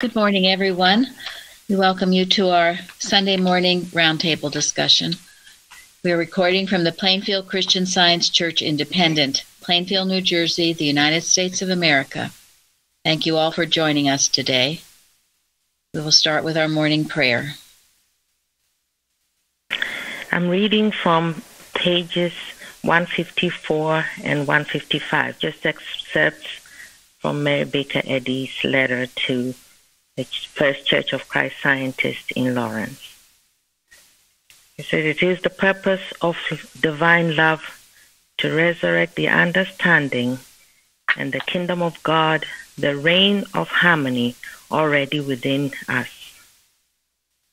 Good morning, everyone. We welcome you to our Sunday morning roundtable discussion. We are recording from the Plainfield Christian Science Church Independent, Plainfield, New Jersey, the United States of America. Thank you all for joining us today. We will start with our morning prayer. I'm reading from pages 154 and 155, just excerpts from Mary Baker Eddy's letter to the First Church of Christ Scientist in Lawrence. He said, It is the purpose of divine love to resurrect the understanding and the kingdom of God, the reign of harmony already within us.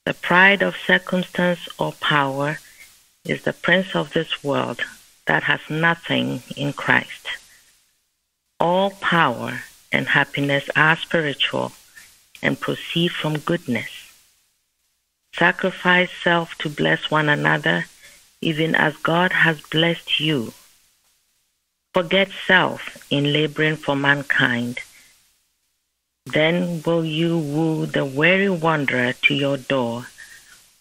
The pride of circumstance or power is the prince of this world that has nothing in Christ. All power and happiness are spiritual and proceed from goodness. Sacrifice self to bless one another, even as God has blessed you. Forget self in laboring for mankind. Then will you woo the weary wanderer to your door,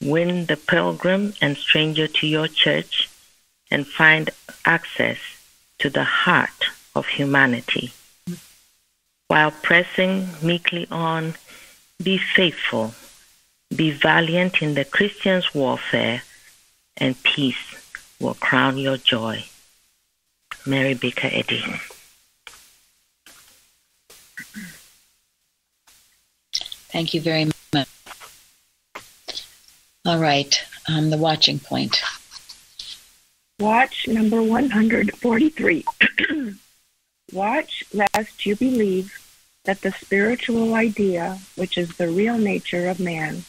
win the pilgrim and stranger to your church, and find access to the heart of humanity. While pressing meekly on be faithful, be valiant in the Christian's warfare, and peace will crown your joy. Mary Baker Eddy. Thank you very much. All right, um, the watching point. Watch number 143. Watch lest you believe that the spiritual idea, which is the real nature of man,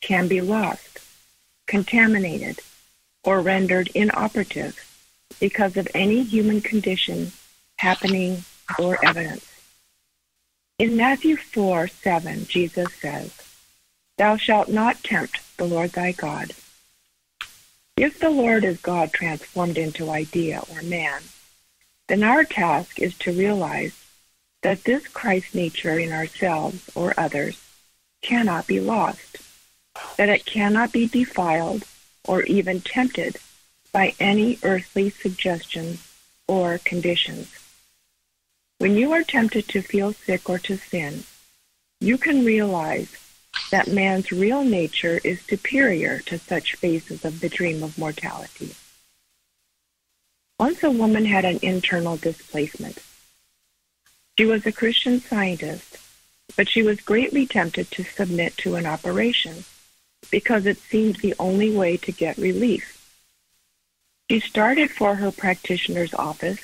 can be lost, contaminated, or rendered inoperative because of any human condition, happening, or evidence. In Matthew 4 7, Jesus says, Thou shalt not tempt the Lord thy God. If the Lord is God transformed into idea or man, then our task is to realize that this Christ nature in ourselves or others cannot be lost, that it cannot be defiled or even tempted by any earthly suggestions or conditions. When you are tempted to feel sick or to sin, you can realize that man's real nature is superior to such phases of the dream of mortality. Once a woman had an internal displacement she was a Christian scientist, but she was greatly tempted to submit to an operation because it seemed the only way to get relief. She started for her practitioner's office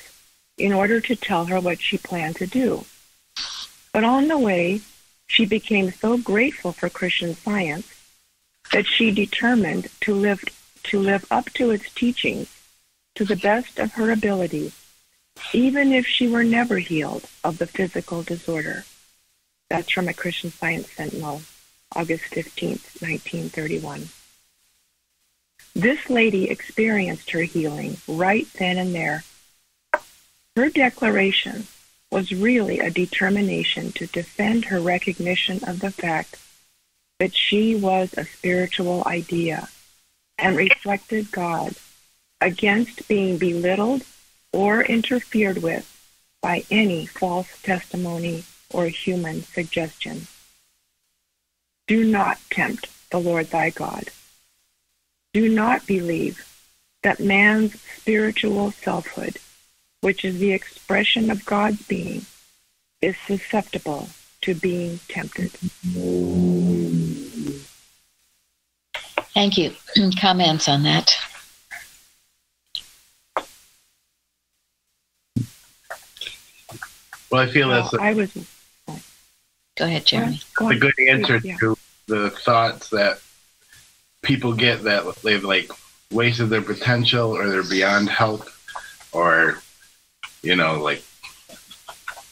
in order to tell her what she planned to do. But on the way, she became so grateful for Christian science that she determined to live to live up to its teachings to the best of her ability even if she were never healed of the physical disorder. That's from a Christian Science Sentinel, August 15th, 1931. This lady experienced her healing right then and there. Her declaration was really a determination to defend her recognition of the fact that she was a spiritual idea and reflected God against being belittled or interfered with by any false testimony or human suggestion. Do not tempt the Lord thy God. Do not believe that man's spiritual selfhood, which is the expression of God's being, is susceptible to being tempted. Thank you. Comments on that? Well, I feel that's a, I was. Go ahead, Jeremy. Go a good answer yeah. to the thoughts that people get that they've like wasted their potential or they're beyond help or you know like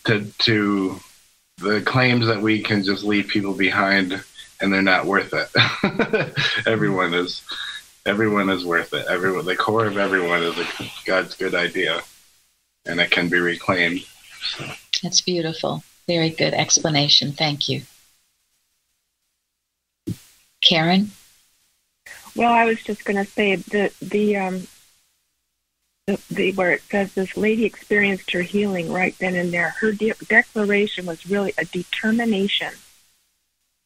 to to the claims that we can just leave people behind and they're not worth it. everyone mm-hmm. is everyone is worth it. Everyone the core of everyone is a God's good idea and it can be reclaimed. That's beautiful. Very good explanation. Thank you. Karen? Well, I was just going to say that the um, the, the where it says this lady experienced her healing right then and there. Her de- declaration was really a determination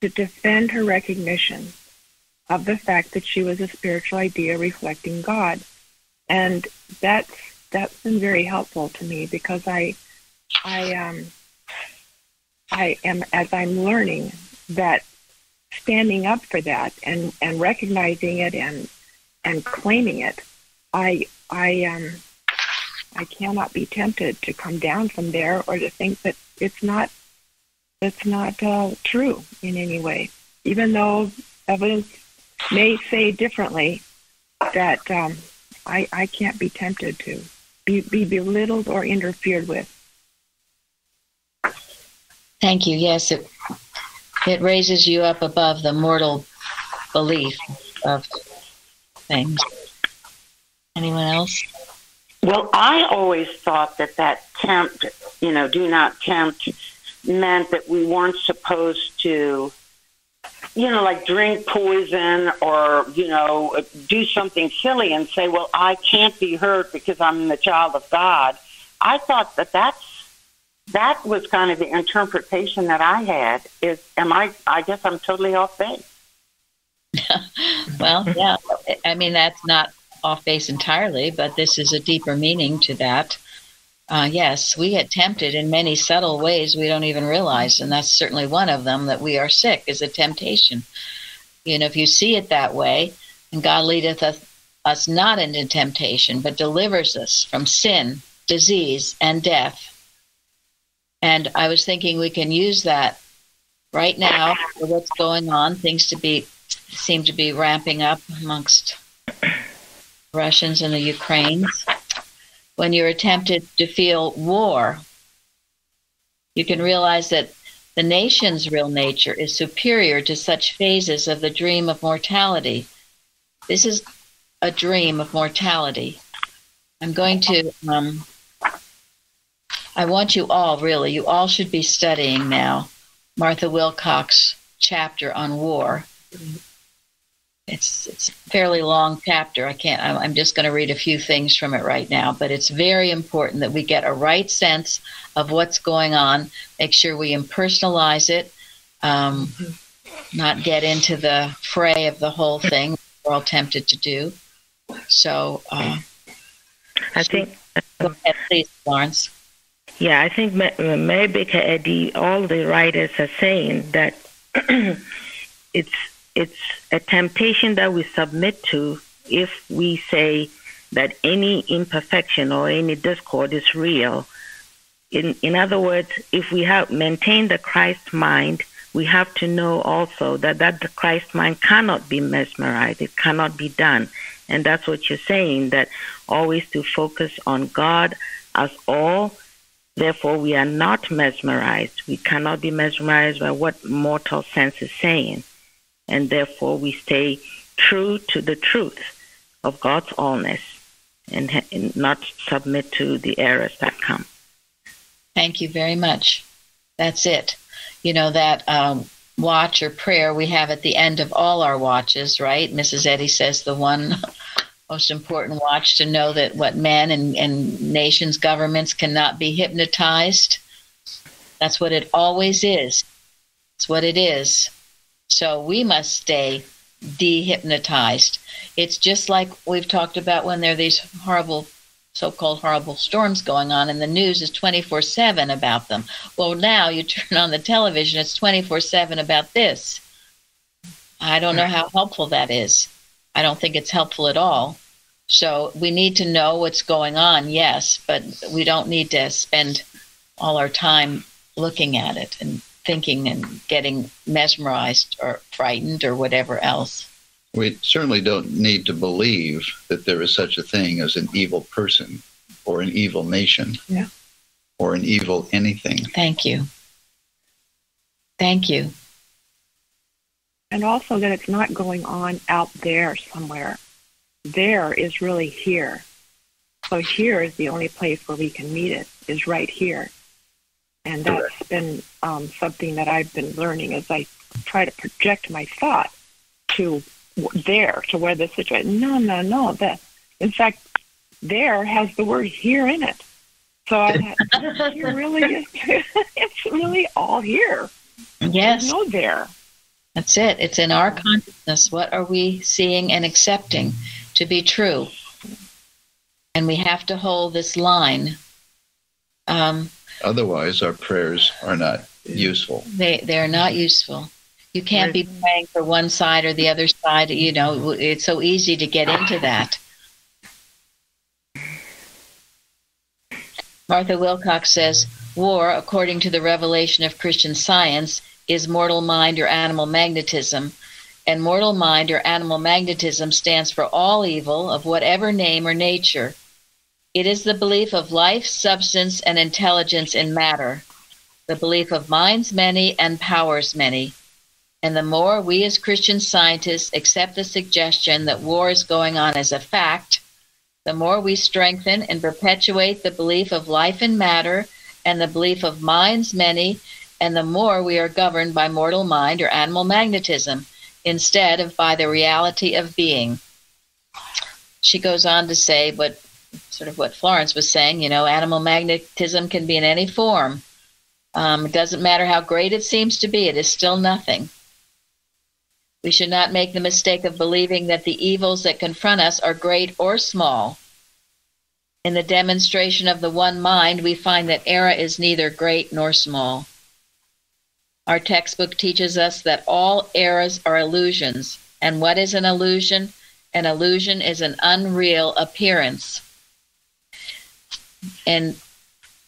to defend her recognition of the fact that she was a spiritual idea reflecting God, and that's that's been very helpful to me because I I um I am as I'm learning that standing up for that and and recognizing it and and claiming it, I I um I cannot be tempted to come down from there or to think that it's not it's not uh, true in any way, even though evidence may say differently. That um, I I can't be tempted to be, be belittled or interfered with. Thank you. Yes, it it raises you up above the mortal belief of things. Anyone else? Well, I always thought that that tempt, you know, do not tempt meant that we weren't supposed to, you know, like drink poison or, you know, do something silly and say, well, I can't be hurt because I'm the child of God. I thought that that's that was kind of the interpretation that I had. Is am I? I guess I'm totally off base. well, yeah. I mean, that's not off base entirely, but this is a deeper meaning to that. Uh, yes, we get tempted in many subtle ways we don't even realize, and that's certainly one of them. That we are sick is a temptation. You know, if you see it that way, and God leadeth us, us not into temptation, but delivers us from sin, disease, and death and I was thinking we can use that right now for what's going on. Things to be seem to be ramping up amongst Russians and the Ukrainians. When you're tempted to feel war, you can realize that the nation's real nature is superior to such phases of the dream of mortality. This is a dream of mortality. I'm going to um, I want you all, really, you all should be studying now Martha Wilcox chapter on war. It's it's a fairly long chapter. I can't. I'm just going to read a few things from it right now, but it's very important that we get a right sense of what's going on. Make sure we impersonalize it, um, not get into the fray of the whole thing. We're all tempted to do. So, uh, I think. Go ahead, please, Florence. Yeah, I think Mary Baker Eddy, all the writers are saying that it's it's a temptation that we submit to if we say that any imperfection or any discord is real. In in other words, if we have maintained the Christ mind, we have to know also that that the Christ mind cannot be mesmerized. It cannot be done, and that's what you're saying. That always to focus on God as all Therefore, we are not mesmerized. We cannot be mesmerized by what mortal sense is saying. And therefore, we stay true to the truth of God's allness and, and not submit to the errors that come. Thank you very much. That's it. You know, that um, watch or prayer we have at the end of all our watches, right? Mrs. Eddy says the one most important watch to know that what men and, and nations, governments cannot be hypnotized. That's what it always is. It's what it is. So we must stay dehypnotized. It's just like we've talked about when there are these horrible, so called horrible storms going on, and the news is 24 7 about them. Well, now you turn on the television, it's 24 7 about this. I don't know how helpful that is. I don't think it's helpful at all. So we need to know what's going on, yes, but we don't need to spend all our time looking at it and thinking and getting mesmerized or frightened or whatever else. We certainly don't need to believe that there is such a thing as an evil person or an evil nation yeah. or an evil anything. Thank you. Thank you and also that it's not going on out there somewhere. There is really here. So here is the only place where we can meet it, is right here. And that's been um, something that I've been learning as I try to project my thought to there to where the situation. No, no, no. That in fact, there has the word here in it. So I thought, here really is. it's really all here. Yes. There's no there. That's it. It's in our consciousness. What are we seeing and accepting to be true? And we have to hold this line. Um, Otherwise, our prayers are not useful. They they're not useful. You can't be praying for one side or the other side. You know, it's so easy to get into that. Martha Wilcox says, War, according to the revelation of Christian science, is mortal mind or animal magnetism. And mortal mind or animal magnetism stands for all evil of whatever name or nature. It is the belief of life, substance, and intelligence in matter, the belief of minds many and powers many. And the more we as Christian scientists accept the suggestion that war is going on as a fact, the more we strengthen and perpetuate the belief of life in matter and the belief of minds many, and the more we are governed by mortal mind or animal magnetism instead of by the reality of being. She goes on to say what sort of what Florence was saying, you know, animal magnetism can be in any form. Um, it doesn't matter how great it seems to be, it is still nothing. We should not make the mistake of believing that the evils that confront us are great or small. In the demonstration of the one mind, we find that error is neither great nor small. Our textbook teaches us that all eras are illusions. And what is an illusion? An illusion is an unreal appearance. And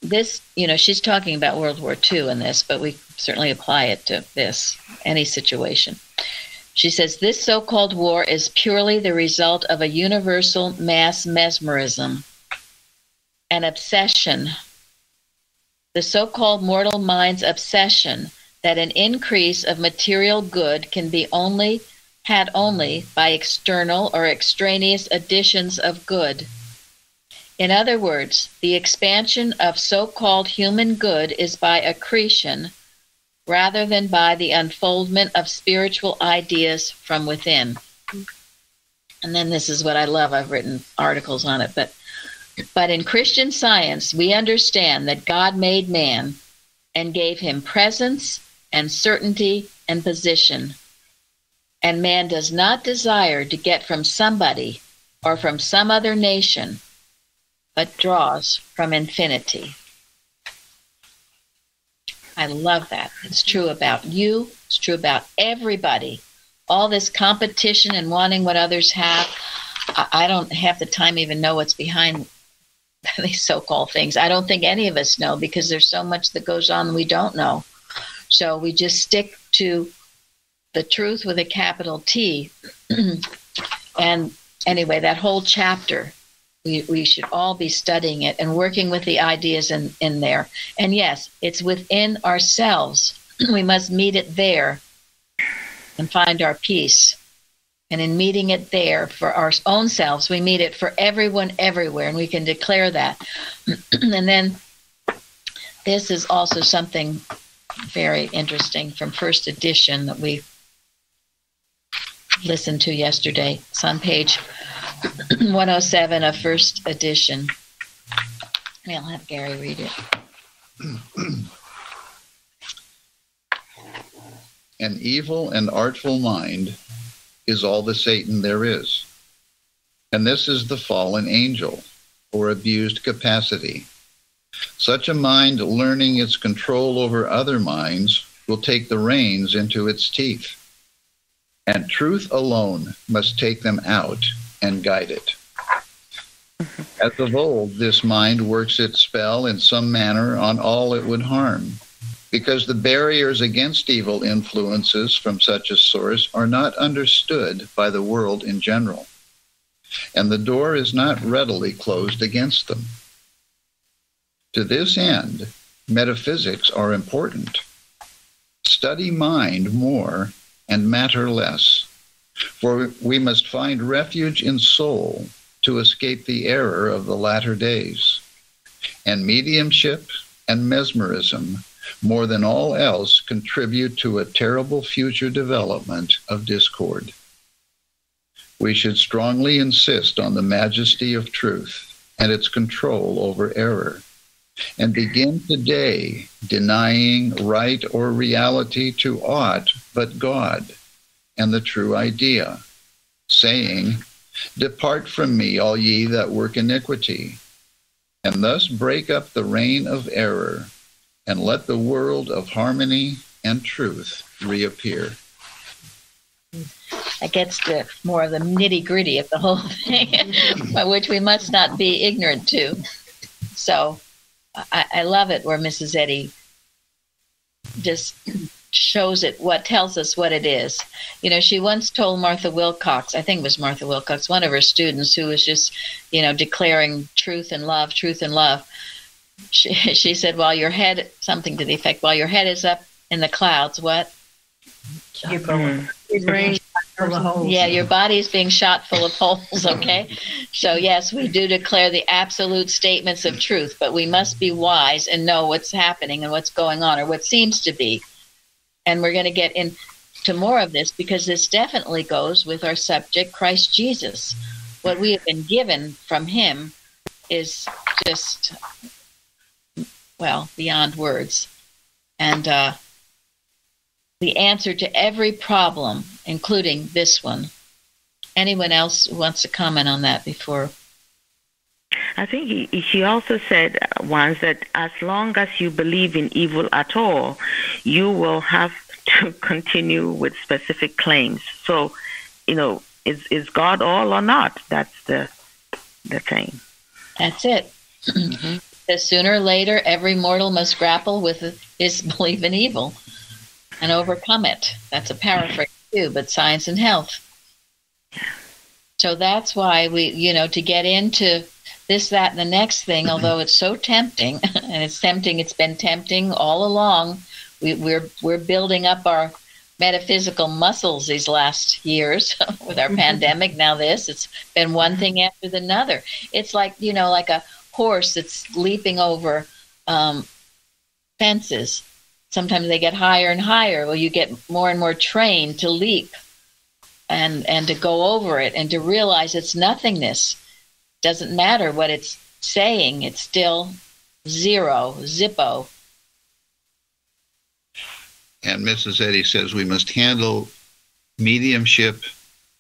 this, you know, she's talking about World War II in this, but we certainly apply it to this, any situation. She says this so called war is purely the result of a universal mass mesmerism, an obsession. The so called mortal mind's obsession that an increase of material good can be only had only by external or extraneous additions of good. In other words, the expansion of so called human good is by accretion rather than by the unfoldment of spiritual ideas from within. And then this is what I love. I've written articles on it, but but in Christian science, we understand that God made man and gave him presence and certainty and position. And man does not desire to get from somebody or from some other nation, but draws from infinity. I love that. It's true about you, it's true about everybody. All this competition and wanting what others have. I don't have the time even know what's behind these so called things. I don't think any of us know because there's so much that goes on we don't know. So we just stick to the truth with a capital T. and anyway, that whole chapter we, we should all be studying it and working with the ideas in, in there. And yes, it's within ourselves. we must meet it there and find our peace. And in meeting it there for our own selves, we meet it for everyone everywhere, and we can declare that. and then this is also something very interesting from first edition that we listened to yesterday. It's on page 107 of first edition. I'll have Gary read it. An evil and artful mind is all the Satan there is. And this is the fallen angel, or abused capacity. Such a mind learning its control over other minds will take the reins into its teeth. And truth alone must take them out and guide it. As of old, this mind works its spell in some manner on all it would harm, because the barriers against evil influences from such a source are not understood by the world in general, and the door is not readily closed against them. To this end, metaphysics are important. Study mind more and matter less for we must find refuge in soul to escape the error of the latter days. And mediumship and mesmerism, more than all else, contribute to a terrible future development of discord. we should strongly insist on the majesty of truth and its control over error, and begin today denying right or reality to aught but God and the true idea, saying, Depart from me, all ye that work iniquity, and thus break up the reign of error, and let the world of harmony and truth reappear. That gets to more of the nitty gritty of the whole thing, by which we must not be ignorant to. So I, I love it where Mrs. Eddy just shows it what tells us what it is. You know, she once told Martha Wilcox, I think it was Martha Wilcox, one of her students who was just, you know, declaring truth and love, truth and love. She, she said, while your head, something to the effect, while your head is up in the clouds, what? Brain, your brain full of holes. Yeah, your body is being shot full of holes, okay? So, yes, we do declare the absolute statements of truth, but we must be wise and know what's happening and what's going on, or what seems to be. And we're going to get into more of this because this definitely goes with our subject, Christ Jesus. What we have been given from Him is just, well, beyond words. And uh, the answer to every problem, including this one. Anyone else wants to comment on that before? I think he, she also said once that as long as you believe in evil at all, you will have to continue with specific claims. So, you know, is is God all or not? That's the the thing. That's it. Mm-hmm. That sooner or later, every mortal must grapple with his belief in evil and overcome it. That's a paraphrase too, but science and health. So that's why we, you know, to get into this, that, and the next thing, although it's so tempting, and it's tempting, it's been tempting all along. We, we're we're building up our metaphysical muscles these last years with our pandemic. Now this, it's been one thing after another. It's like you know, like a horse that's leaping over um, fences sometimes they get higher and higher. Well, you get more and more trained to leap and and to go over it and to realize it's nothingness. Doesn't matter what it's saying, it's still zero, zippo. And Mrs. Eddy says we must handle mediumship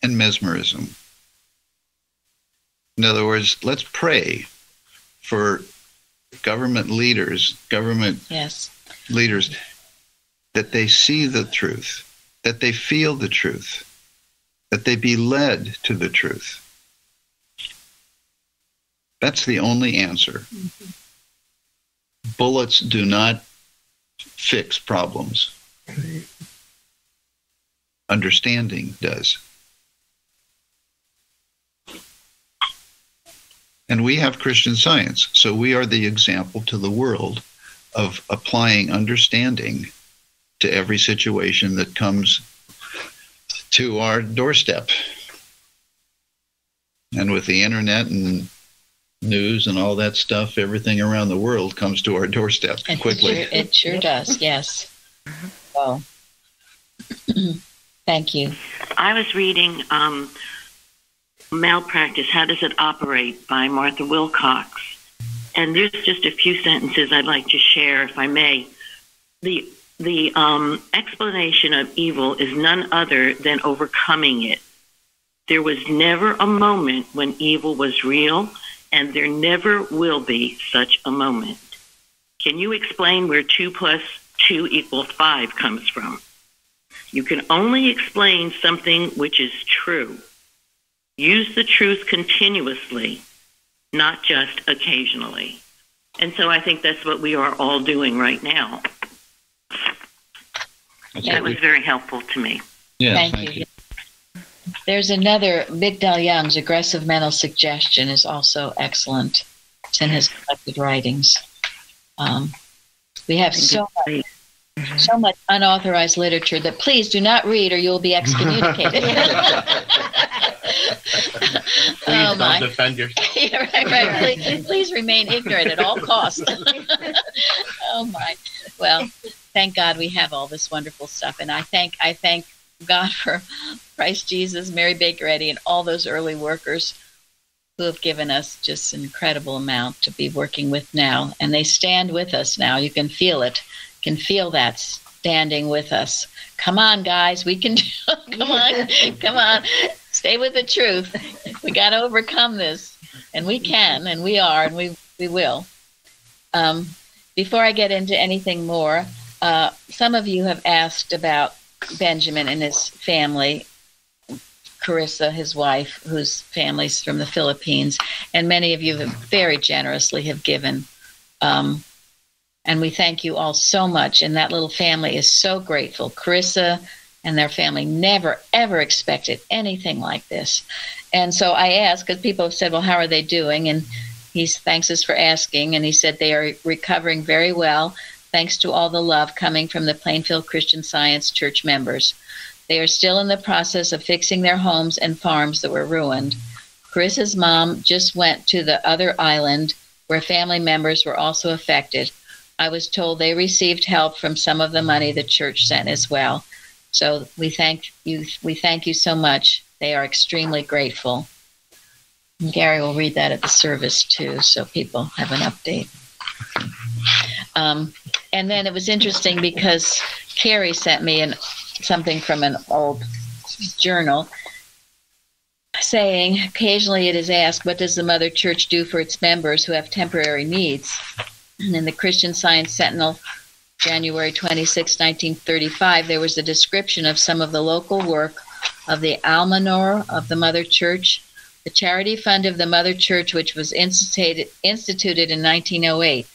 and mesmerism. In other words, let's pray for government leaders, government yes leaders that they see the truth, that they feel the truth, that they be led to the truth. That's the only answer. Mm-hmm. Bullets do not fix problems. Right. Understanding does. And we have Christian science, so we are the example to the world of applying understanding to every situation that comes to our doorstep. And with the internet and news and all that stuff, everything around the world comes to our doorstep it quickly. Sure, it sure does, yes. So, thank you. I was reading um, Malpractice How Does It Operate by Martha Wilcox. And there's just a few sentences I'd like to share, if I may. The the um, explanation of evil is none other than overcoming it. There was never a moment when evil was real, and there never will be such a moment. Can you explain where 2 plus 2 equals 5 comes from? You can only explain something which is true. Use the truth continuously, not just occasionally. And so I think that's what we are all doing right now. That was very helpful to me. Yeah, thank, thank you. you. There's another, Bicknell Young's aggressive mental suggestion is also excellent. It's in his collected writings. Um, we have so much, Mm-hmm. so much unauthorized literature that please do not read or you'll be excommunicated. please oh don't defend yourself. yeah, right, right. Please, please remain ignorant at all costs. oh my. Well, thank God we have all this wonderful stuff, and I thank I thank God for Christ Jesus, Mary Baker Eddy, and all those early workers who have given us just an incredible amount to be working with now. And they stand with us now. You can feel it. Can feel that standing with us. Come on, guys. We can do it. Come on. Come on. Stay with the truth. We got to overcome this. And we can, and we are, and we, we will. Um, before I get into anything more, uh, some of you have asked about Benjamin and his family, Carissa, his wife, whose family's from the Philippines, and many of you have very generously have given. Um, and we thank you all so much. And that little family is so grateful. Carissa and their family never, ever expected anything like this. And so I asked, because people have said, well, how are they doing? And he thanks us for asking. And he said they are recovering very well, thanks to all the love coming from the Plainfield Christian Science Church members. They are still in the process of fixing their homes and farms that were ruined. Chris's mom just went to the other island where family members were also affected. I was told they received help from some of the money the church sent as well. So we thank you. We thank you so much. They are extremely grateful. And Gary will read that at the service too, so people have an update. Um, and then it was interesting because Carrie sent me an, something from an old journal saying occasionally it is asked, What does the Mother Church do for its members who have temporary needs? And in the Christian Science Sentinel, January 26, 1935, there was a description of some of the local work of the Almoner of the Mother Church, the charity fund of the Mother Church, which was instituted, instituted in 1908.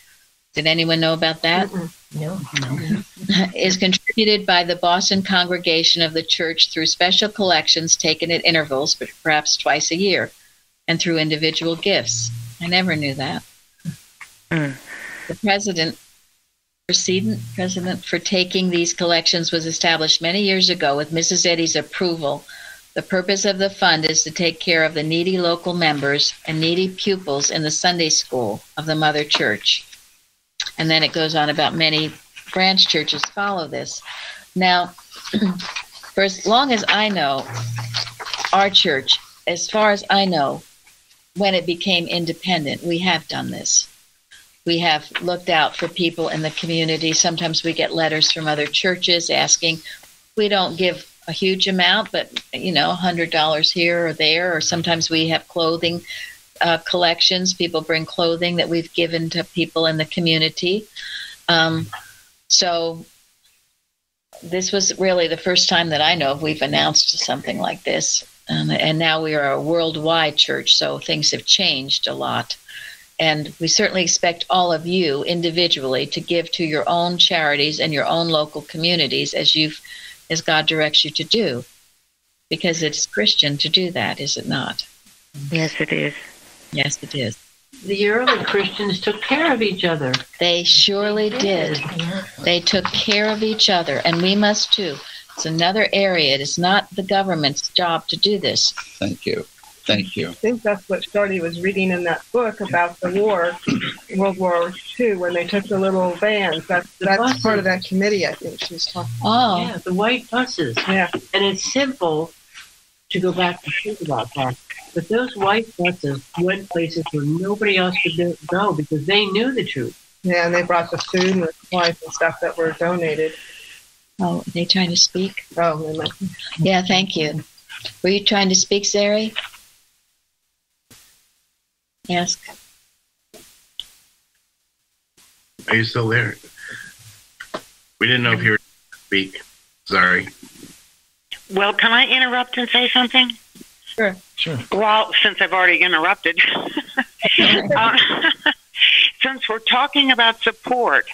Did anyone know about that? No. is contributed by the Boston congregation of the church through special collections taken at intervals, but perhaps twice a year, and through individual gifts. I never knew that. Mm. The president precedent president for taking these collections was established many years ago with Mrs. Eddy's approval. The purpose of the fund is to take care of the needy local members and needy pupils in the Sunday school of the Mother Church. And then it goes on about many branch churches follow this. Now, for as long as I know, our church, as far as I know, when it became independent, we have done this. We have looked out for people in the community. Sometimes we get letters from other churches asking. We don't give a huge amount, but you know, hundred dollars here or there. Or sometimes we have clothing uh, collections. People bring clothing that we've given to people in the community. Um, so this was really the first time that I know of we've announced something like this. Um, and now we are a worldwide church, so things have changed a lot. And we certainly expect all of you individually to give to your own charities and your own local communities as you've as God directs you to do. Because it's Christian to do that, is it not? Yes, it is. Yes, it is. The early Christians took care of each other. They surely did. They took care of each other, and we must too. It's another area. It is not the government's job to do this. Thank you. Thank you. I think that's what Shorty was reading in that book about the war, World War II, when they took the little vans. That's The that's buses. part of that committee. I think she's talking. Oh, Yeah, the white buses. Yeah, And it's simple to go back and think about that. But those white buses went places where nobody else could go because they knew the truth. yeah, and they brought the food and the supplies and stuff that were donated. oh, are they trying to speak? Oh, Yeah, thank you. Were you trying to speak, Zari? Ask. Are you still there? We didn't know if you were to speak. Sorry. Well, can I interrupt and say something? Sure. Sure. Well, since I've already interrupted, uh, since we're talking about support,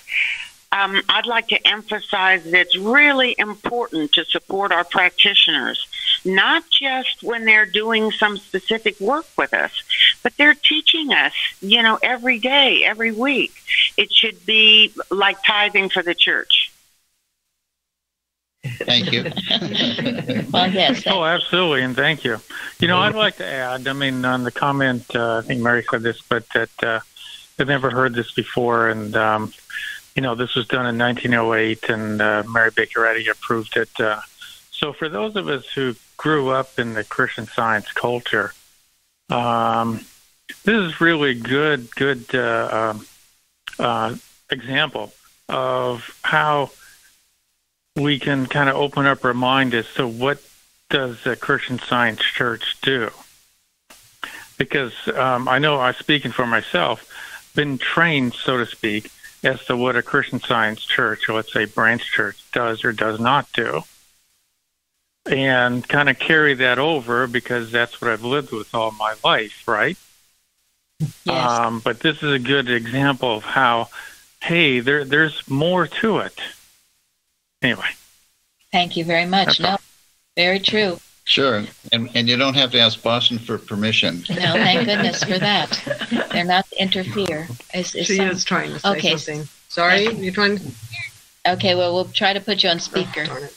um, I'd like to emphasize that it's really important to support our practitioners, not just when they're doing some specific work with us, but they're teaching us, you know, every day, every week. It should be like tithing for the church. Thank you. Well, yes. Oh, absolutely, and thank you. You know, I'd like to add. I mean, on the comment, uh, I think Mary said this, but that uh, I've never heard this before, and um, you know, this was done in 1908, and uh, Mary Baker Eddy approved it uh, So, for those of us who grew up in the Christian Science culture, um, this is really good, good uh, um, uh, example of how we can kind of open up our mind as to what does the Christian Science Church do? Because um, I know I'm speaking for myself, been trained, so to speak, as to what a Christian Science Church, or let's say branch church, does or does not do. And kind of carry that over because that's what I've lived with all my life, right? Yes. Um, but this is a good example of how, hey, there there's more to it. Anyway, Thank you very much. That's all. No, very true. Sure, and and you don't have to ask Boston for permission. No, thank goodness for that. They're not to interfere. Is, is She some- is trying to say Okay. something. Sorry, you're trying to. Okay, well, we'll try to put you on speaker. Oh, darn it.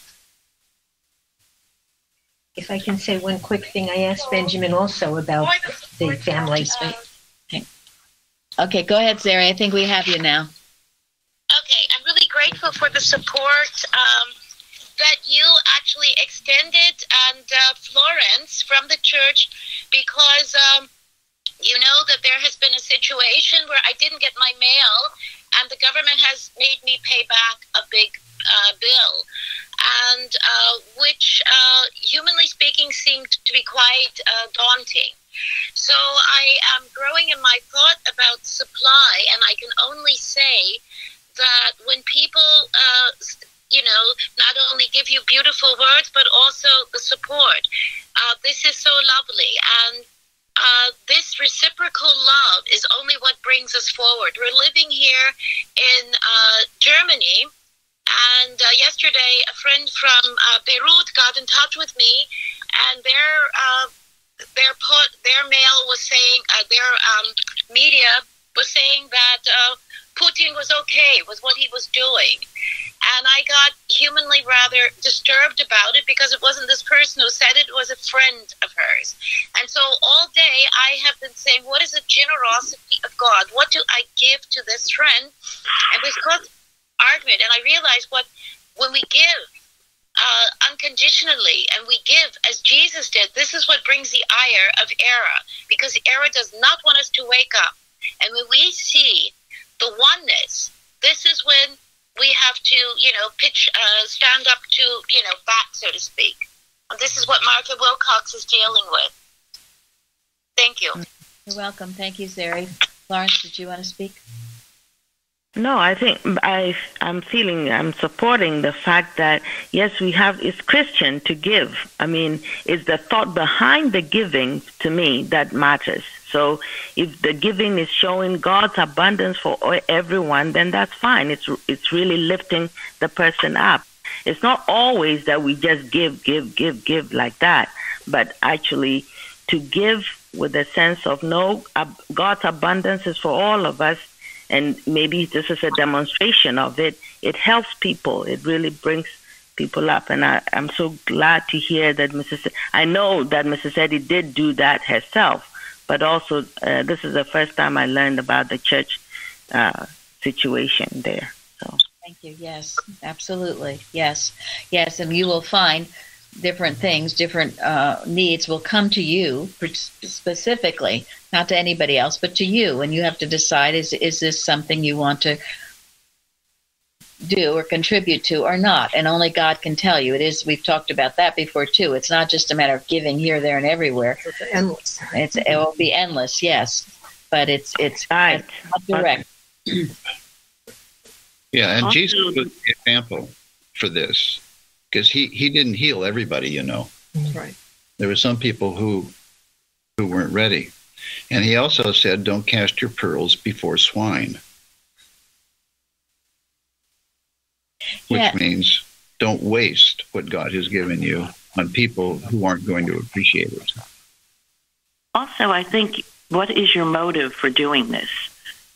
If I can say one quick thing, I asked Benjamin also about the family. Just. Okay. Okay, go ahead, Zary. I think we have you now. Okay, I'm really grateful for the support um, that you actually extended and uh, Florence from the church because um, you know that there has been a situation where I didn't get my mail and the government has made me pay back a big uh, bill, and uh, which, uh, humanly speaking, seemed to be quite uh, daunting. So I am growing in my thought about supply, and I can only say that when people, uh, you know, not only give you beautiful words, but also the support, uh, this is so lovely. And uh, this reciprocal love is only what brings us forward. We're living here in Germany. And uh, yesterday, a friend from uh, Beirut got in touch with me, and their uh, their put their mail was saying uh, their um, media was saying that uh, Putin was okay with what he was doing. And I got humanly rather disturbed about it because it wasn't this person who said it, it was a friend of hers. And so all day I have been saying, What is the generosity of God? What do I give to this friend? And because argument, and I realized what when we give uh, unconditionally and we give as Jesus did, this is what brings the ire of error because error does not want us to wake up. And when we see the oneness, this is when we have to, you know, pitch, uh, stand up to, you know, bat, so to speak. And this is what Martha Wilcox is dealing with. Thank you. You're welcome. Thank you, Zary. Lawrence, did you want to speak? No, I think I I'm feeling I'm supporting the fact that yes, we have it's Christian to give. I mean, it's the thought behind the giving to me that matters. So if the giving is showing God's abundance for everyone, then that's fine. It's it's really lifting the person up. It's not always that we just give, give, give, give like that, but actually to give with a sense of no, God's abundance is for all of us and maybe this is a demonstration of it. It helps people. It really brings people up, and I, I'm so glad to hear that Mrs. I know that Mrs. Eddy did do that herself, but also uh, this is the first time I learned about the church uh, situation there. So Thank you. Yes, absolutely. Yes, yes, and you will find different things, different uh, needs will come to you specifically, not to anybody else, but to you, and you have to decide: is is this something you want to do or contribute to or not? And only God can tell you. It is. We've talked about that before too. It's not just a matter of giving here, there, and everywhere. It's endless. It's it will be endless. Yes, but it's it's right. It's not direct. Yeah, and Jesus was the example for this because he, he didn't heal everybody, you know. That's right. There were some people who who weren't ready. And he also said, don't cast your pearls before swine. Which Yeah. means don't waste what God has given you on people who aren't going to appreciate it. Also, I think what is your motive for doing this?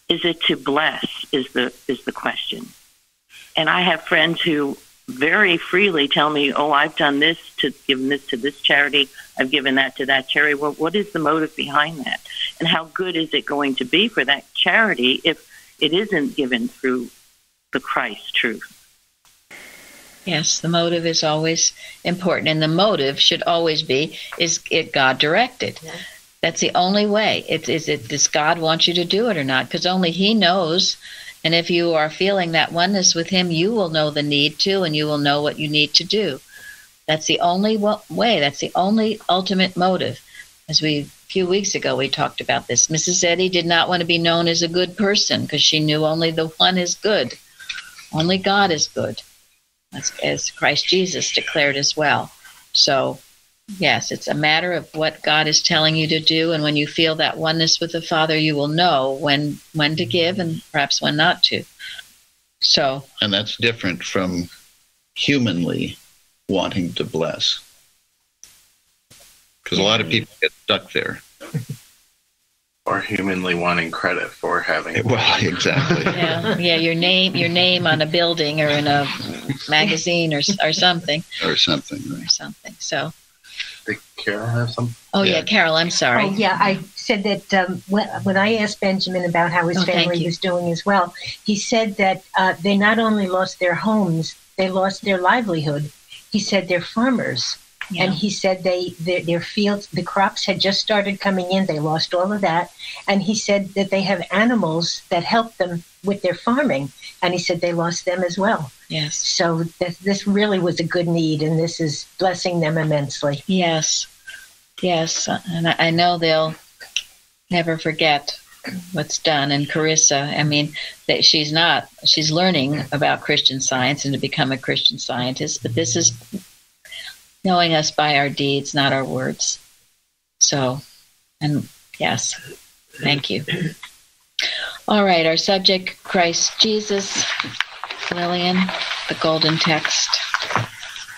Is it to bless? Is the is the question. And I have friends who very freely tell me, "Oh, I've done this to given this to this charity. I've given that to that charity." Well, what is the motive behind that? And how good is it going to be for that charity if it isn't given through the Christ truth? Yes, the motive is always important, and the motive should always be is it God directed. Yeah. That's the only way. It is it does God want you to do it or not? Because only He knows. And if you are feeling that oneness with Him, you will know the need to, and you will know what you need to do. That's the only way. That's the only ultimate motive. As we a few weeks ago we talked about this. Mrs. Eddy did not want to be known as a good person because she knew only the one is good. Only God is good. That's as Christ Jesus declared as well. So, yes, it's a matter of what God is telling you to do, and when you feel that oneness with the Father, you will know when when to give and perhaps when not to. So, And that's different from humanly wanting to bless. Because a lot of people get stuck there. Or humanly wanting credit for having. Well, exactly. yeah, yeah, your name, your name on a building or in a magazine or or something or something. Right? or something. So, Did Carol have some? oh yeah, Yeah. Carol, I'm sorry. Oh, yeah, I said that um, when, when I asked Benjamin about how his Oh, family was doing as well, he said that uh, they not only lost their homes, they lost their livelihood. He said they're farmers. Yeah. And he said they their, their fields, the crops had just started coming in. They lost all of that. And he said that they have animals that help them with their farming. And he said they lost them as well. Yes. So th- this really was a good need, and this is blessing them immensely. Yes, yes, and I, I know they'll never forget what's done. And Carissa, I mean, that she's not, she's learning about Christian science and to become a Christian scientist, but this is knowing us by our deeds, not our words. So, and yes, thank you. All right, our subject, Christ Jesus. Lillian, the golden text.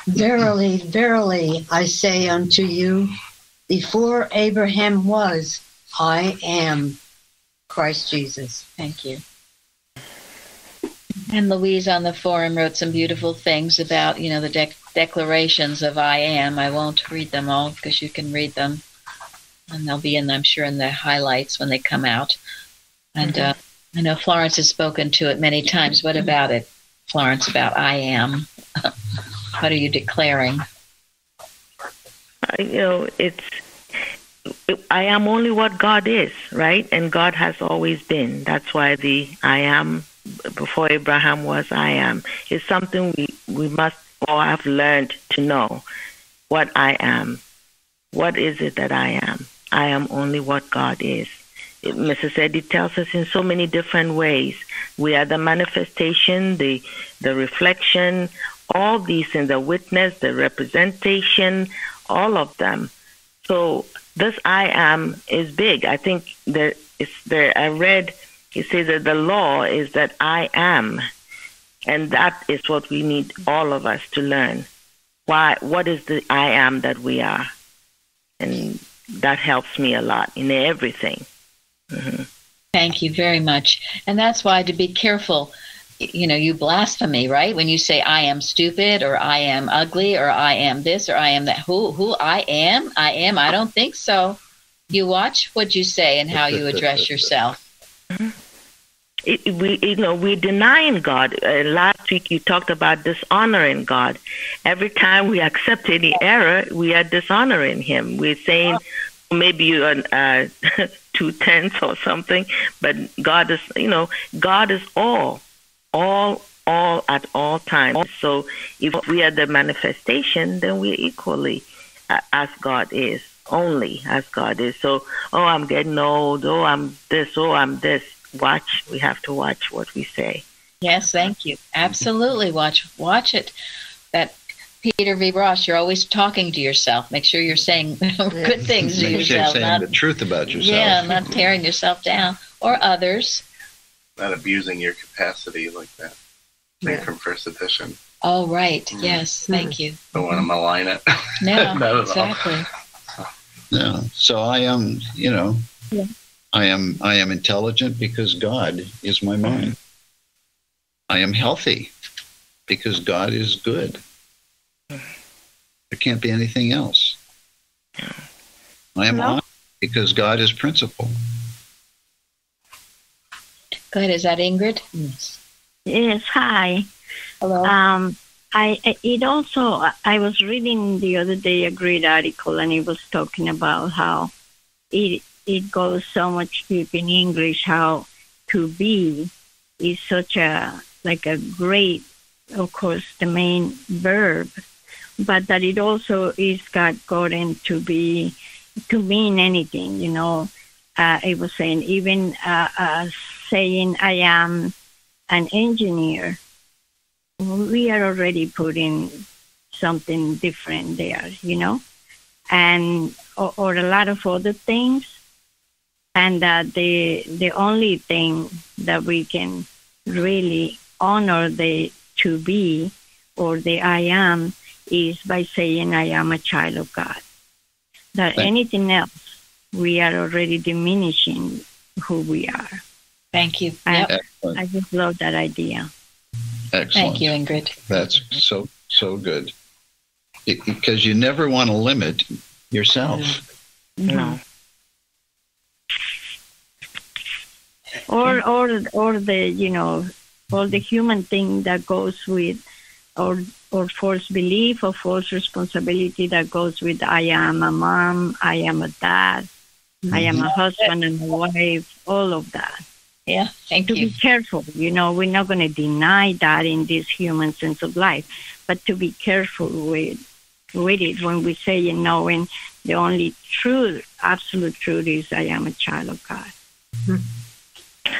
Verily, verily, I say unto you, before Abraham was, I am Christ Jesus. Thank you. And Louise on the forum wrote some beautiful things about, you know, the dec- declarations of I am. I won't read them all because you can read them. And they'll be in, I'm sure, in the highlights when they come out. And uh, I know Florence has spoken to it many times. What about it, Florence, about I am? what are you declaring? I- you know, it's I am only what God is, right? And God has always been. That's why the I am before Abraham was I am is something we we must all have learned to know what I am. What is it that I am? I am only what God is. Mrs. Eddy tells us in so many different ways. We are the manifestation, the the reflection, all these in the witness, the representation, all of them. So this I am is big. I think there is there. I read it says that the law is that I am, and that is what we need all of us to learn. Why? What is the I am that we are, and that helps me a lot in everything. Hmm Thank you very much. And that's why to be careful, you know, you blasphemy, right? When you say I am stupid or I am ugly or I am this or I am that. Who who I am? I am. I don't think so. You watch what you say and how you address yourself. it, we you know we're denying God. Uh, last week you talked about dishonoring God. Every time we accept any error, we are dishonoring Him. We're saying maybe you're uh, two tenths or something, but God is you know God is all, all, all at all times. So if we are the manifestation, then we're equally as God is. Only as God is. So, oh, I'm getting old. Oh, I'm this. Oh, I'm this watch we have to watch what we say Yes, thank you. Absolutely. Watch watch it. That Peter V. Ross, you're always talking to yourself. Make sure you're saying good things to Make sure you're yourself. saying Not, the truth about yourself. yeah, not tearing yourself down or others. Not abusing your capacity like that thing Yeah. from first edition. Oh, right. Mm. Yes, thank you. Don't want to malign it. No, Not at all. exactly. Yeah. So I am, you know, Yeah. I am I am intelligent because God is my mind. I am healthy because God is good. There can't be anything else. I am Hello? honest because God is principle. Go ahead. Is that Ingrid? Yes. Yes, hi. Hello. Um, I it also I was reading the other day a great article and it was talking about how it it goes so much deep in English how to be is such a like a great of course the main verb but that it also is got gotten to be to mean anything you know. Uh, it was saying even uh, uh, saying I am an engineer. We are already putting something different there, you know, and or, or a lot of other things, and that the the only thing that we can really honor the to be or the I am is by saying I am a child of God. That Thank- anything else we are already diminishing who we are. Thank you. I, Yep. I just love that idea. Excellent. Thank you, Ingrid. That's so so good. It- because you never want to limit yourself. Mm-hmm. No. Mm-hmm. Or or or the you know all the human thing that goes with or or false belief or false responsibility that goes with I am a mom, I am a dad, I am a mm-hmm. husband and a wife, all of that. Yeah, thank to you. be careful. You know, we're not going to deny that in this human sense of life, but to be careful with with it when we say you know, and the only true, absolute truth is I am a child of God. Hmm.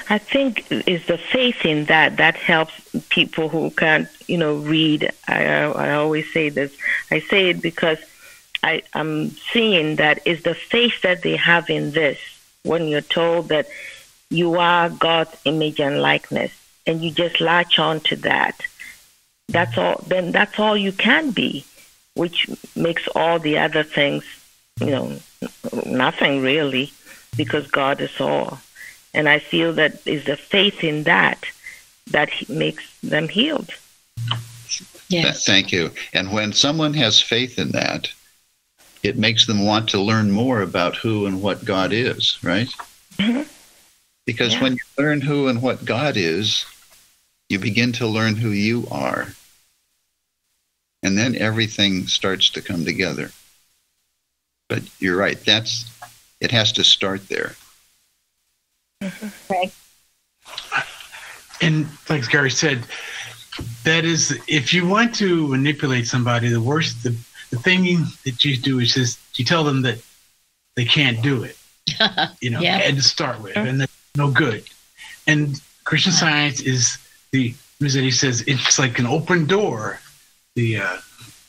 I think it's the faith in that that helps people who can't, you know, read. I I always say this. I say it because I I'm seeing that is the faith that they have in this. When you're told that you are God's image and likeness, and you just latch on to that, that's all. Then that's all you can be, which makes all the other things, you know, nothing really, because God is all. And I feel that is the faith in that that makes them healed. Th- Thank you. And when someone has faith in that, it makes them want to learn more about who and what God is, right? Mm-hmm. Because Yeah. when you learn who and what God is, you begin to learn who you are. And then everything starts to come together. But you're right, that's it has to start there. Craig? And like Gary said, that is if you want to manipulate somebody, the worst the, the thing that you do is just you tell them that they can't do it. You know, Yeah. and to start with, and that's no good. And Christian Science is the he says it's like an open door. The uh,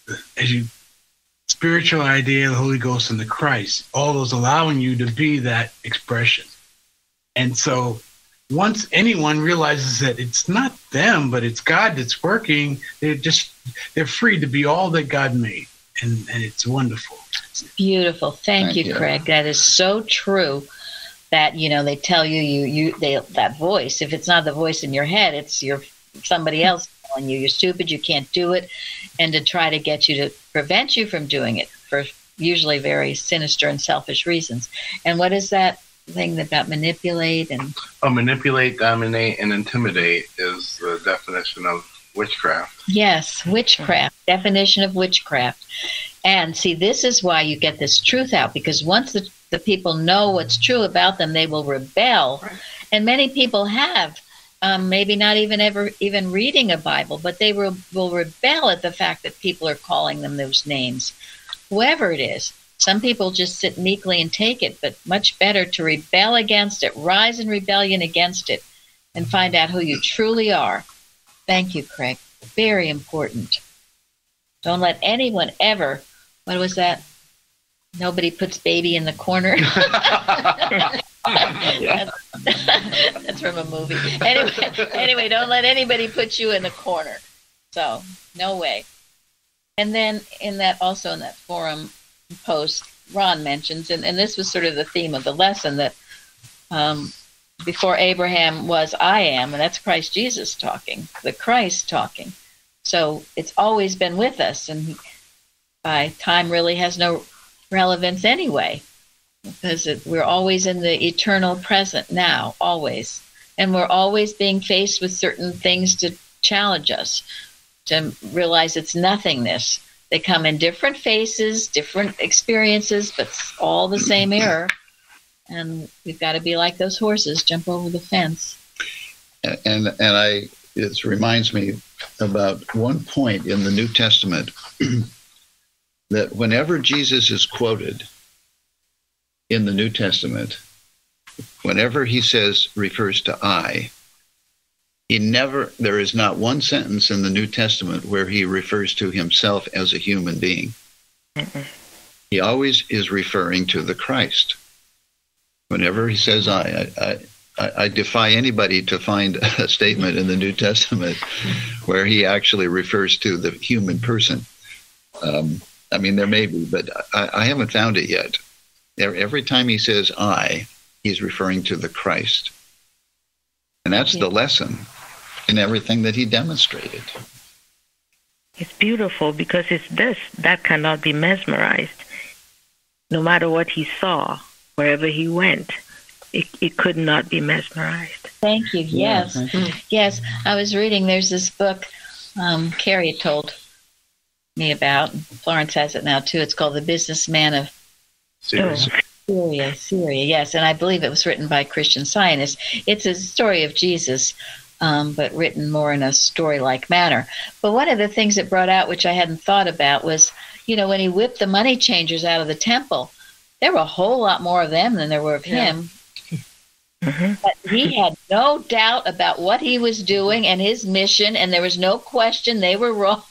the- as you spiritual idea, the Holy Ghost, and the Christ, all those allowing you to be that expression. And so once anyone realizes that it's not them, but it's God that's working, they're just they're free to be all that God made. And and it's wonderful. It's Beautiful. Thank, Thank you, you. Craig. That is so true. That you know, they tell you you you they that voice. If it's not the voice in your head, it's your somebody else telling you you're stupid, you can't do it, and to try to get you to prevent you from doing it for usually very sinister and selfish reasons. And what is that thing about manipulate and Oh, manipulate, dominate, and intimidate is the definition of witchcraft. Yes, witchcraft, definition of witchcraft. And see, this is why you get this truth out because once the, the people know what's true about them, they will rebel. And many people have, um, maybe not even ever even reading a Bible, but they will, will rebel at the fact that people are calling them those names, whoever it is. Some people just sit meekly and take it, but much better to rebel against it, rise in rebellion against it, and find out who you truly are. Thank you, Craig. Very important. Don't let anyone ever, what was that? Nobody puts baby in the corner. that's, that's from a movie. Anyway, anyway, don't let anybody put you in the corner. So, no way. And then in that, also in that forum post, Ron mentions, and, and this was sort of the theme of the lesson that um, before Abraham was I am, and that's Christ Jesus talking, the Christ talking. So it's always been with us, and by time really has no relevance anyway, because it, we're always in the eternal present now, always, and we're always being faced with certain things to challenge us. to realize it's nothingness. They come in different faces, different experiences, but all the same error. And we've got to be like those horses, jump over the fence. and and I it reminds me about one point in the New Testament that whenever Jesus is quoted in the New Testament, whenever he says refers to I, he never there is not one sentence in the New Testament where he refers to himself as a human being. He always is referring to the Christ. Whenever he says I, I, I, I defy anybody to find a statement in the New Testament where he actually refers to the human person. Um, I mean, there may be, but I, I haven't found it yet. Every every time he says I, he's referring to the Christ. And that's the lesson in everything that he demonstrated. It's beautiful because it's this that cannot be mesmerized. No matter what he saw, wherever he went, it, it could not be mesmerized. Thank you. Yes. Yes. I was reading, there's this book um, Carrie told me about. Florence has it now too. It's called The Businessman of Serious. Syria. Syria, yes. And I believe it was written by Christian scientists. It's a story of Jesus, um, but written more in a story like manner. But one of the things it brought out, which I hadn't thought about, was you know, when he whipped the money changers out of the temple, there were a whole lot more of them than there were of him. But he had no doubt about what he was doing and his mission, and there was no question they were wrong,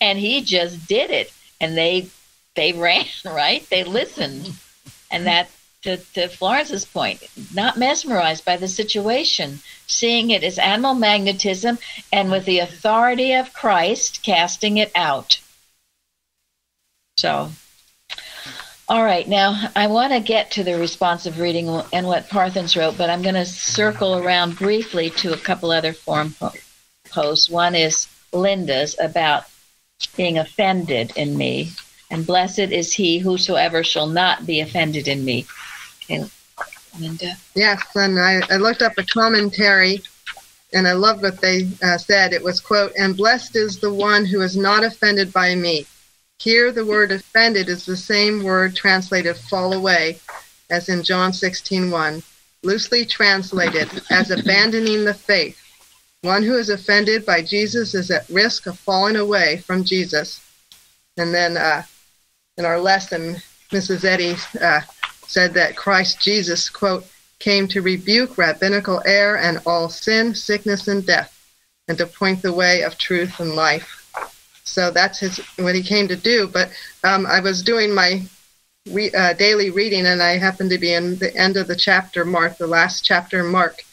and he just did it. And they they ran right, they listened, and that to, to Florence's point, not mesmerized by the situation, seeing it as animal magnetism, and with the authority of Christ, casting it out. So all right, now I want to get to the responsive reading and what Parthens wrote, but I'm going to circle around briefly to a couple other forum po- posts. One is Linda's about being offended in me, and blessed is he whosoever shall not be offended in me. Linda. Yes, and I, I looked up a commentary, and I loved what they uh, said. It was, quote, and blessed is the one who is not offended by me. Here, the word offended is the same word translated fall away as in John 16:1, loosely translated as abandoning the faith. One who is offended by Jesus is at risk of falling away from Jesus. And then uh, in our lesson, Mrs. Eddy uh, said that Christ Jesus, quote, came to rebuke rabbinical error and all sin, sickness, and death, and to point the way of truth and life. So that's his what he came to do. But um, I was doing my re, uh, daily reading, and I happened to be in the end of the chapter Mark, the last chapter Mark.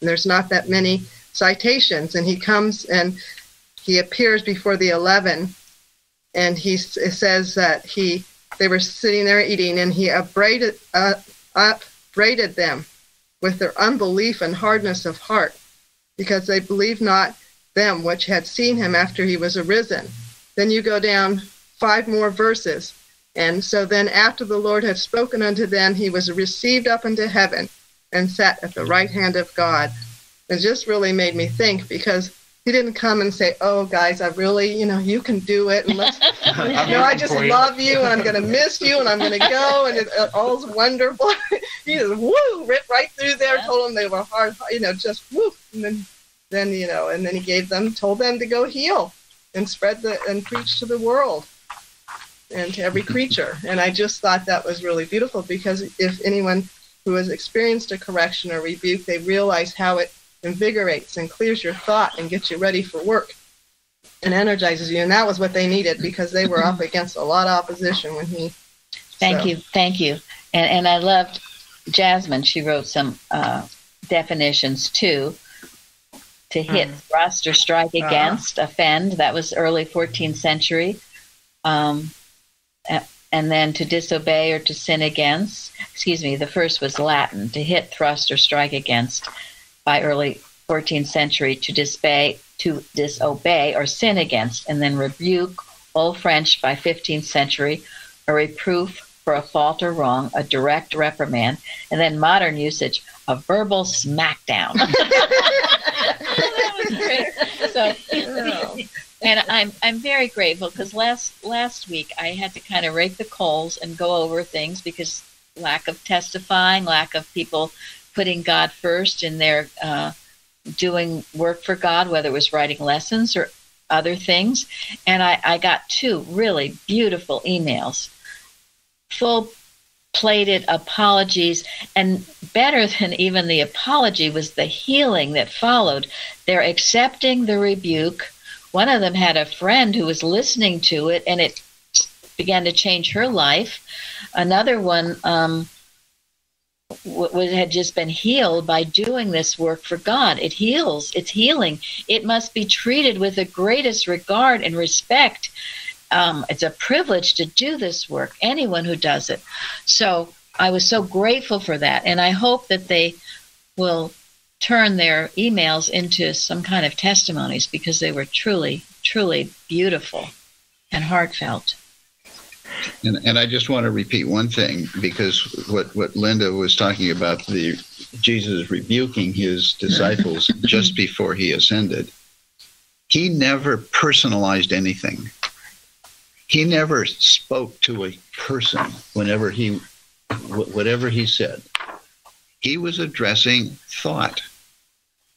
And there's not that many citations, and he comes and he appears before the eleven, and he says that he they were sitting there eating, and he upbraided uh, upbraided them with their unbelief and hardness of heart, because they believed not them which had seen him after he was arisen. Then you go down five more verses. And so then, after the Lord had spoken unto them, he was received up into heaven and sat at the right hand of God. It just really made me think because he didn't come and say, "Oh, guys, I really, you know, you can do it, and let's, you know, I just love you, and I'm going to miss you, and I'm going to go, and it, it, all's wonderful." he just woo, ripped right through there, told them they were hard, you know, just woo, and then, then you know, and then he gave them, told them to go heal and spread the and preach to the world and to every creature. And I just thought that was really beautiful because if anyone who has experienced a correction or rebuke, they realize how it invigorates and clears your thought and gets you ready for work and energizes you. And that was what they needed because they were up against a lot of opposition when he. Thank so. you, thank you, and and I loved Jasmine. She wrote some uh, definitions too. To hit, Mm. thrust, or strike Uh-huh. against, offend. That was early 14th century. Um, and then to disobey or to sin against. Excuse me. The first was Latin. To hit, thrust, or strike against. By early 14th century, to disobey, to disobey or sin against, and then rebuke. Old French by 15th century, a reproof for a fault or wrong, a direct reprimand, and then modern usage, a verbal smackdown. that was great. So, and I'm I'm very grateful because last last week I had to kind of rake the coals and go over things because lack of testifying, lack of people putting God first in their uh, doing work for God, whether it was writing lessons or other things. And I, I got two really beautiful emails, full plated apologies. And better than even the apology was the healing that followed. They're accepting the rebuke. One of them had a friend who was listening to it, and it began to change her life. Another one, um, w- had just been healed by doing this work for God. It heals, it's healing. It must be treated with the greatest regard and respect. Um, it's a privilege to do this work, anyone who does it. So I was so grateful for that. And I hope that they will turn their emails into some kind of testimonies because they were truly, truly beautiful and heartfelt. And, and I just want to repeat one thing because what, what Linda was talking about the Jesus rebuking his disciples just before he ascended. He never personalized anything. He never spoke to a person whenever he whatever he said. He was addressing thought,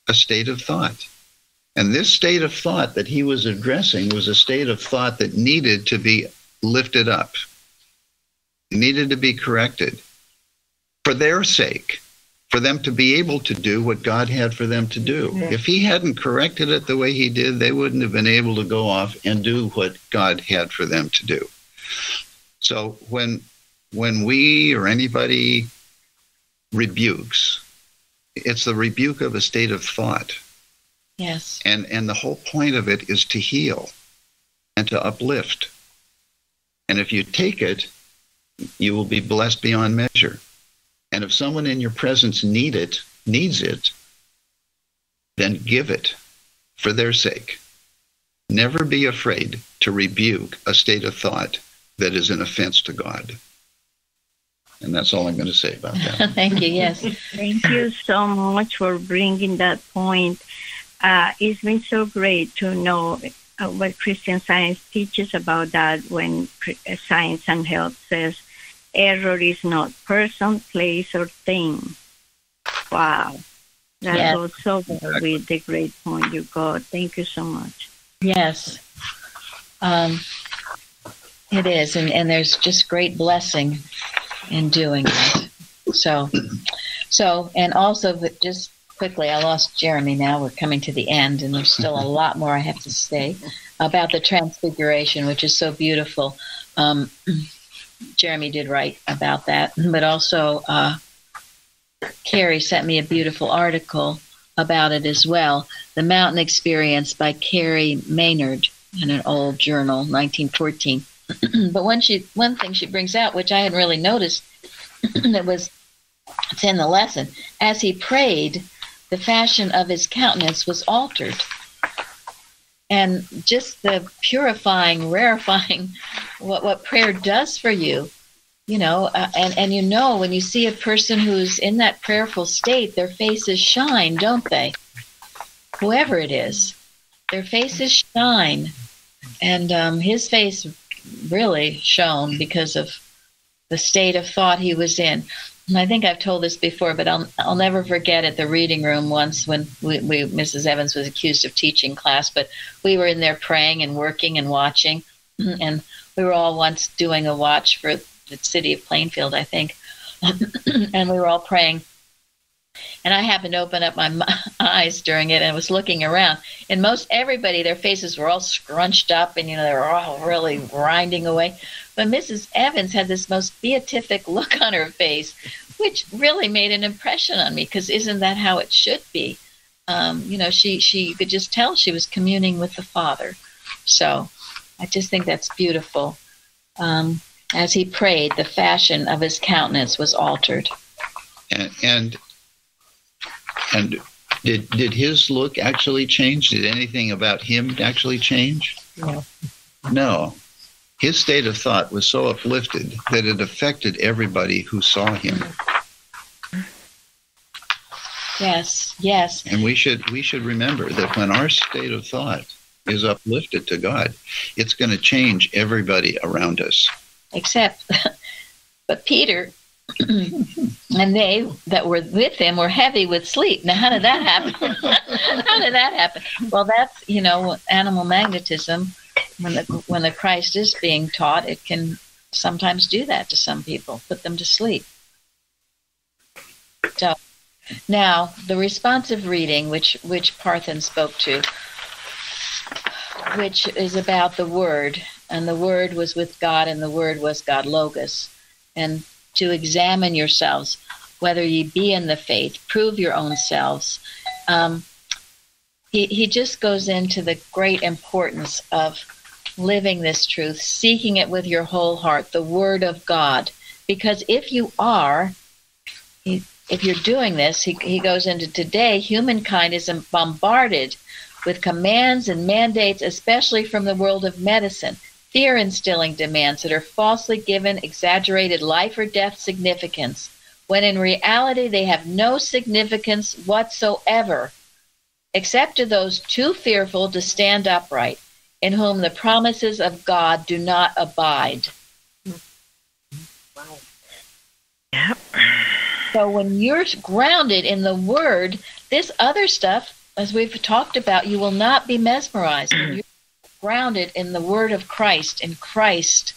a state of thought. And this state of thought that he was addressing was a state of thought that needed to be lifted up, needed to be corrected for their sake, for them to be able to do what God had for them to do. Yeah. If he hadn't corrected it the way he did, they wouldn't have been able to go off and do what God had for them to do. So when when we or anybody rebukes, it's the rebuke of a state of thought. Yes. And and the whole point of it is to heal and to uplift. And if you take it, you will be blessed beyond measure. And if someone in your presence need it, needs it, then give it for their sake. Never be afraid to rebuke a state of thought that is an offense to God. And that's all I'm going to say about that. Thank you. Yes. Thank you so much for bringing that point. Uh, it's been so great to know uh, what Christian Science teaches about that when uh, Science and Health says error is not person, place, or thing. Wow. That yes. goes so well with the great point you got. Thank you so much. Yes. Um, it is, and, and there's just great blessing in doing it. So, so, and also, just quickly, I lost Jeremy now. We're coming to the end, and there's still a lot more I have to say about the transfiguration, which is so beautiful. Um, Jeremy did write about that, but also uh, Carrie sent me a beautiful article about it as well. The Mountain Experience by Carrie Maynard in an old journal, 1914. but one she one thing she brings out, which I hadn't really noticed, that was it's in the lesson. As he prayed, the fashion of his countenance was altered. And just the purifying, rarefying what, what prayer does for you, you know, uh, and, and you know when you see a person who's in that prayerful state, their faces shine, don't they? Whoever it is, their faces shine. And um, his face really shone because of the state of thought he was in. I think I've told this before, but I'll I'll never forget at the reading room once when we, we, Mrs. Evans was accused of teaching class, but we were in there praying and working and watching, mm-hmm. and we were all once doing a watch for the city of Plainfield, I think, and we were all praying. And I happened to open up my eyes during it and was looking around. And most everybody, their faces were all scrunched up and, you know, they were all really grinding away. But Mrs. Evans had this most beatific look on her face, which really made an impression on me because isn't that how it should be? Um, you know, she, she you could just tell she was communing with the Father. So I just think that's beautiful. Um, as he prayed, the fashion of his countenance was altered. And, and and did did his look actually change? Did anything about him actually change? No. No his state of thought was so uplifted that it affected everybody who saw him. Yes, yes. And we should we should remember that when our state of thought is uplifted to God, it's going to change everybody around us. Except, but Peter and they that were with him were heavy with sleep. Now, how did that happen? how did that happen? Well, that's you know animal magnetism. When the when the Christ is being taught, it can sometimes do that to some people, put them to sleep. So now the responsive reading, which which Parthen spoke to, which is about the Word, and the Word was with God, and the Word was God Logos, and to examine yourselves, whether ye be in the faith, prove your own selves. Um, he, he just goes into the great importance of living this truth, seeking it with your whole heart, the Word of God. Because if you are, if you're doing this, he, he goes into today, humankind is bombarded with commands and mandates, especially from the world of medicine fear instilling demands that are falsely given exaggerated life or death significance, when in reality they have no significance whatsoever, except to those too fearful to stand upright, in whom the promises of God do not abide. Wow. Yep. So when you're grounded in the Word, this other stuff, as we've talked about, you will not be mesmerized. When you're grounded in the word of Christ, in Christ,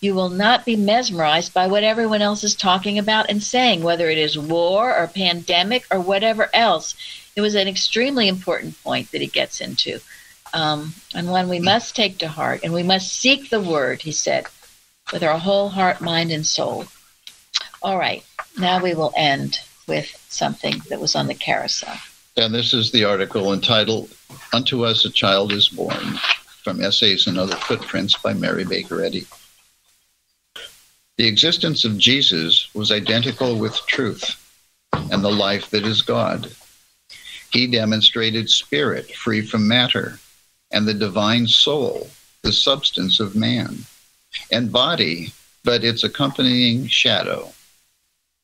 you will not be mesmerized by what everyone else is talking about and saying, whether it is war or pandemic or whatever else. It was an extremely important point that he gets into, um, and one we must take to heart, and we must seek the word, he said, with our whole heart, mind, and soul. All right, now we will end with something that was on the carousel. And this is the article entitled, Unto Us a Child is Born from Essays and Other Footprints by Mary Baker Eddy. The existence of Jesus was identical with truth and the life that is God. He demonstrated spirit free from matter and the divine soul, the substance of man, and body, but its accompanying shadow.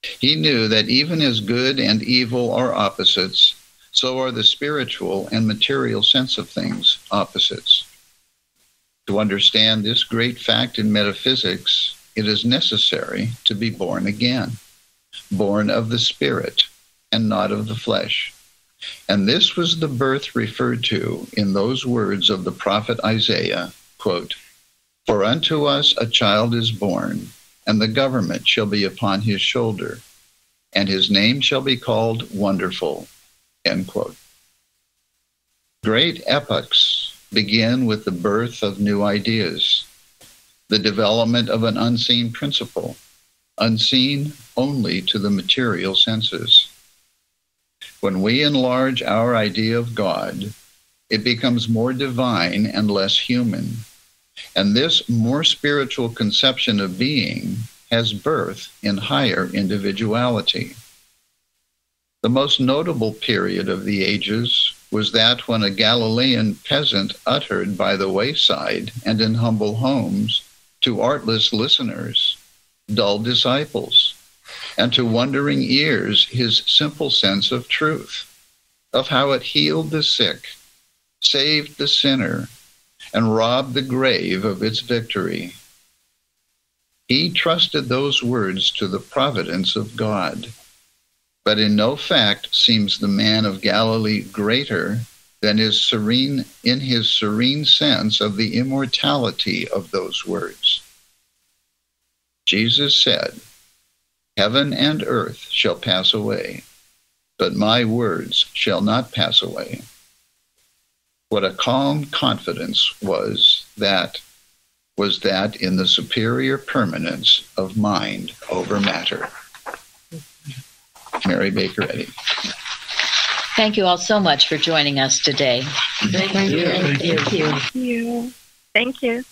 He knew that even as good and evil are opposites, so are the spiritual and material sense of things opposites. To understand this great fact in metaphysics, it is necessary to be born again, born of the Spirit and not of the flesh. And this was the birth referred to in those words of the prophet Isaiah quote, For unto us a child is born, and the government shall be upon his shoulder, and his name shall be called Wonderful. End quote. Great epochs begin with the birth of new ideas, the development of an unseen principle, unseen only to the material senses. When we enlarge our idea of God, it becomes more divine and less human. And this more spiritual conception of being has birth in higher individuality. The most notable period of the ages was that when a Galilean peasant uttered by the wayside and in humble homes to artless listeners, dull disciples, and to wondering ears his simple sense of truth, of how it healed the sick, saved the sinner, and robbed the grave of its victory. He trusted those words to the providence of God but in no fact seems the man of Galilee greater than his serene in his serene sense of the immortality of those words. Jesus said, Heaven and earth shall pass away, but my words shall not pass away. What a calm confidence was that was that in the superior permanence of mind over matter. Mary Baker Eddy. Thank you all so much for joining us today. Thank, Thank you. you. Thank you. Thank you.